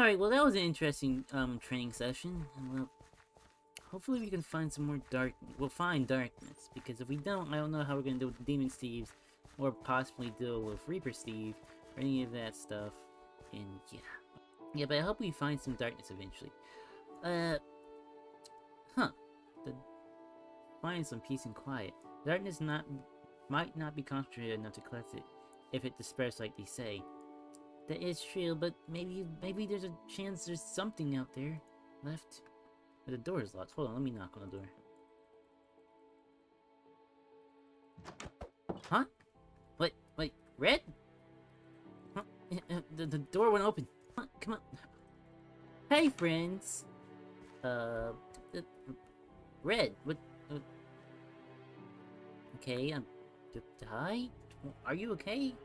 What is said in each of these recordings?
Alright, well that was an interesting um, training session. Well, hopefully we can find some more dark... We'll find darkness, because if we don't, I don't know how we're gonna deal with Demon Steves, or possibly deal with Reaper Steve, or any of that stuff. And yeah. Yeah, but I hope we find some darkness eventually. Uh... Huh. The, find some peace and quiet. Darkness not might not be concentrated enough to collect it, if it disperses like they say. That is true, but maybe maybe there's a chance there's something out there left. But the door is locked. Hold on, let me knock on the door. Huh? Wait, wait, Red? Huh? The, the door went open. Come on, come on. Hey, friends. Uh, Red, what, what? Okay, um, hi? Are you okay?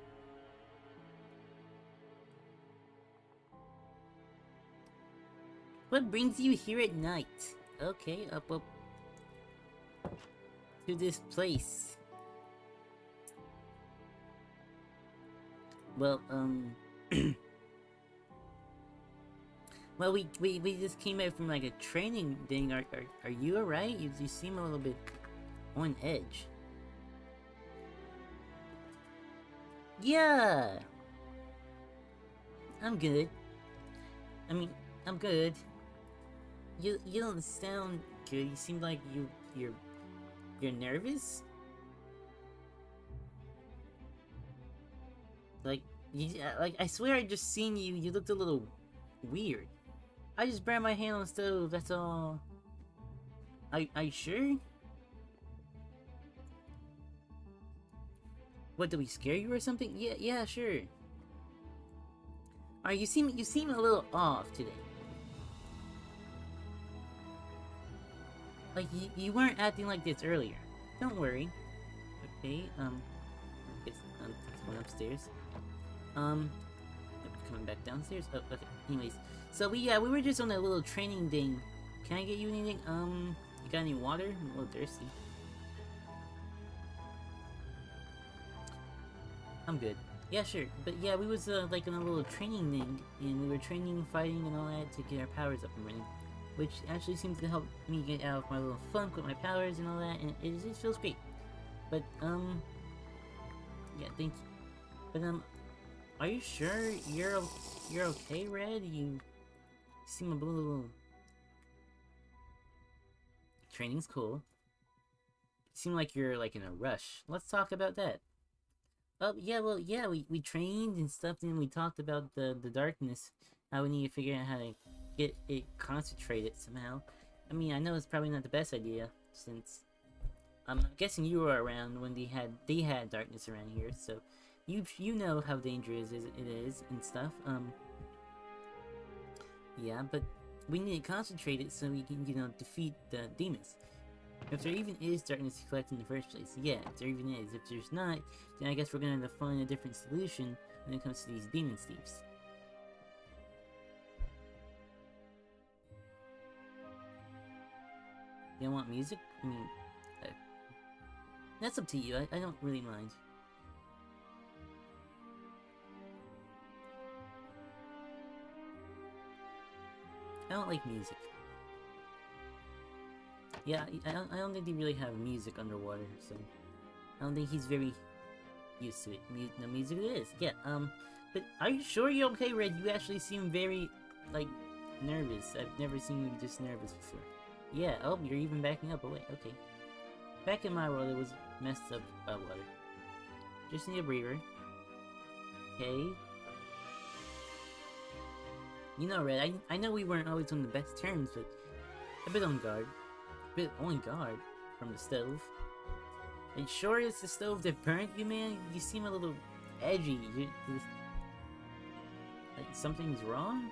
What brings you here at night? Okay, up, up. To this place. Well, um... well, we, we, we just came out from like a training thing. Are, are, are you alright? You, you seem a little bit on edge. Yeah! I'm good. I mean, I'm good. You you don't sound good. You seem like you you're you're nervous. Like you like I swear I just seen you. You looked a little weird. I just burned my hand on the stove. That's all. I are you sure? What, did we scare you or something? Yeah, yeah, sure. Alright, you seem you seem a little off today. Like, you, you weren't acting like this earlier. Don't worry. Okay, um... It's, um, it's one upstairs. Um... Coming back downstairs? Oh, okay. Anyways. So, we, yeah, we were just on a little training thing. Can I get you anything? Um... You got any water? I'm a little thirsty. I'm good. Yeah, sure. But yeah, we was, uh, like, in a little training thing. And we were training, fighting, and all that to get our powers up and running which actually seems to help me get out of my little funk with my powers and all that, and it just feels great. But, um, yeah, thank you. But, um, are you sure you're, you're okay, Red? You seem a little... Training's cool. Seem like you're, like, in a rush. Let's talk about that. Oh, yeah, well, yeah, we, we trained and stuff, and we talked about the, the darkness. How we need to figure out how to get it concentrated somehow. I mean, I know it's probably not the best idea, since I'm guessing you were around when they had they had darkness around here, so you you know how dangerous it is and stuff. Um, yeah, but we need to concentrate it so we can, you know, defeat the demons. If there even is darkness to collect in the first place, yeah, if there even is. If there's not, then I guess we're gonna have to find a different solution when it comes to these demon Steves. You want music? I mean, uh, that's up to you. I, I don't really mind. I don't like music. Yeah, I don't, I don't think they really have music underwater, so... I don't think he's very used to it. Mu no, music it is. Yeah, um... But are you sure you're okay, Red? You actually seem very, like, nervous. I've never seen you this nervous before. Yeah, oh, you're even backing up. Oh, wait, okay. Back in my world, it was messed up by water. Just need a breather. Okay. You know, Red, I, I know we weren't always on the best terms, but a bit on guard. A bit on guard from the stove. You sure it's the stove that burnt you, man? You seem a little edgy. You, like, something's wrong?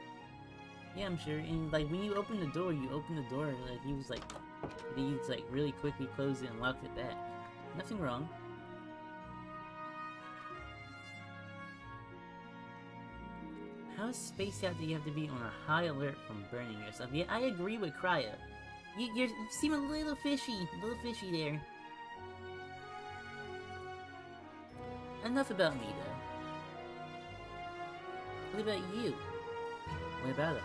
Yeah, I'm sure. And like when you open the door, you open the door. Like he was like, he like really quickly closed it and locked it back. Nothing wrong. How spaced out do you have to be on a high alert from burning yourself? Yeah, I agree with Cryo. You, you seem a little fishy, a little fishy there. Enough about me, though. What about you? What about?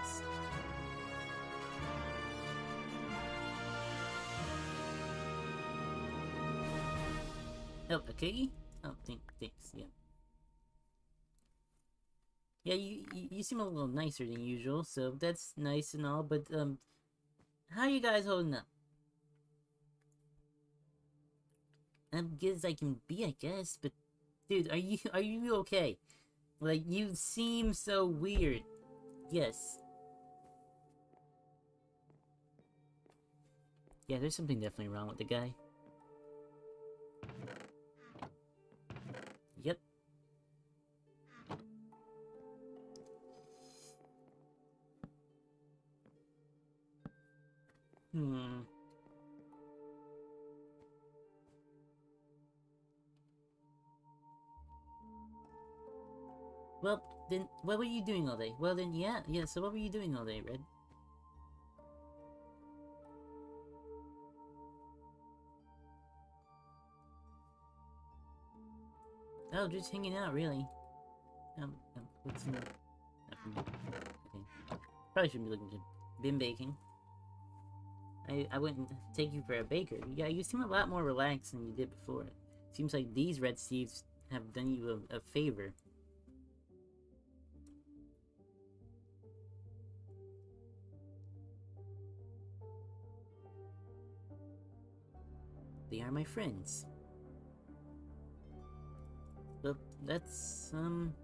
Oh, okay. Oh, thank, thanks, yeah. Yeah, you, you, you seem a little nicer than usual, so that's nice and all, but, um, how you guys holding up? I'm good as I can be, I guess, but, dude, are you, are you okay? Like, you seem so weird. Yes. Yeah, there's something definitely wrong with the guy. Yep. Hmm. Well, then, what were you doing all day? Well, then, yeah, yeah, so what were you doing all day, Red? Oh, just hanging out, really. Um, um what's in the... Okay. Probably shouldn't be looking to... Been baking. I, I wouldn't take you for a baker. Yeah, you seem a lot more relaxed than you did before. Seems like these Red Steves have done you a, a favor. They are my friends. But that's, um...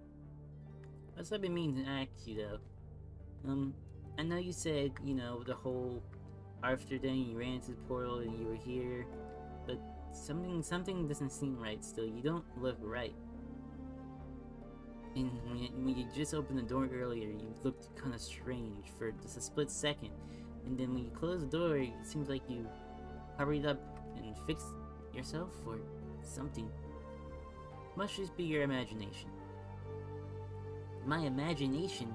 That's what I've been meaning to ask you, though. Um, I know you said, you know, the whole... After then you ran into the portal and you were here, but something something doesn't seem right still. You don't look right. And when you, when you just opened the door earlier, you looked kind of strange for just a split second. And then when you close the door, it seems like you hurried up and fix yourself or something. Must just be your imagination. My imagination?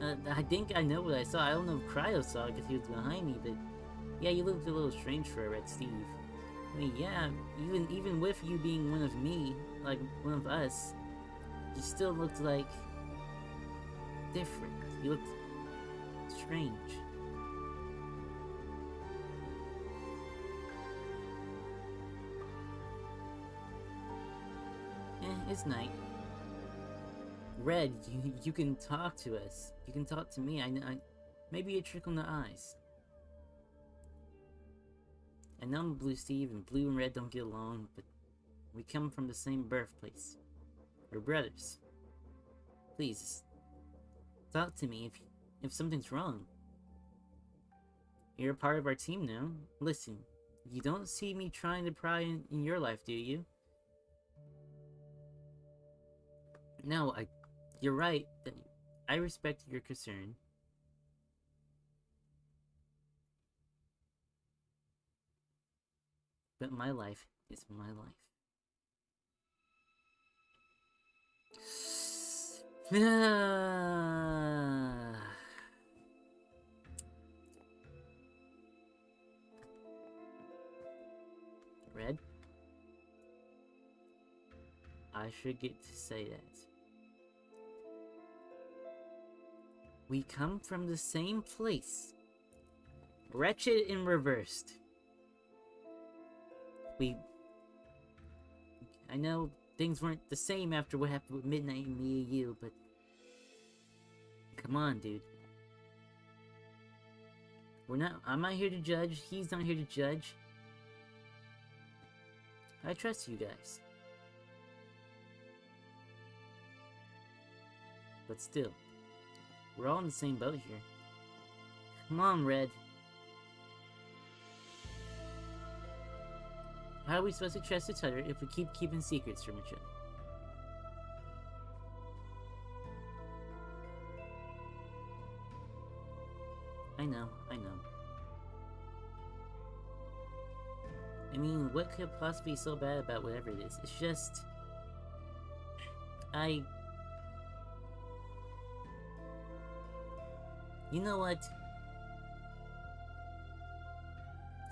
Uh, I think I know what I saw. I don't know if Cryo saw because he was behind me, but yeah, you looked a little strange for a Red Steve. I mean, yeah, even even with you being one of me, like one of us, you still looked like different. You looked strange. It's night. Red, you, you can talk to us. You can talk to me. I, I maybe a trick on the eyes. I know I'm Blue Steve, and Blue and Red don't get along, but we come from the same birthplace. We're brothers. Please, talk to me if if something's wrong. You're a part of our team now. Listen, you don't see me trying to pry in, in your life, do you? No, I you're right. I respect your concern. But my life is my life. Red? I should get to say that. We come from the same place. Wretched and reversed. We... I know things weren't the same after what happened with Midnight and me and you, but... Come on, dude. We're not- I'm not here to judge, he's not here to judge. I trust you guys. But still. We're all in the same boat here. Come on, Red. How are we supposed to trust each other if we keep keeping secrets from each other? I know, I know. I mean, what could possibly be so bad about whatever it is? It's just... I You know what?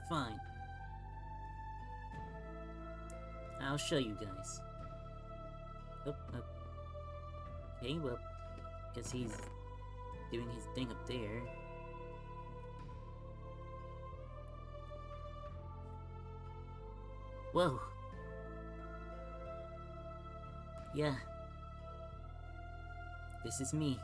Fine. I'll show you guys. Oh, oh. Okay, well, Guess he's doing his thing up there. Whoa. Yeah. This is me.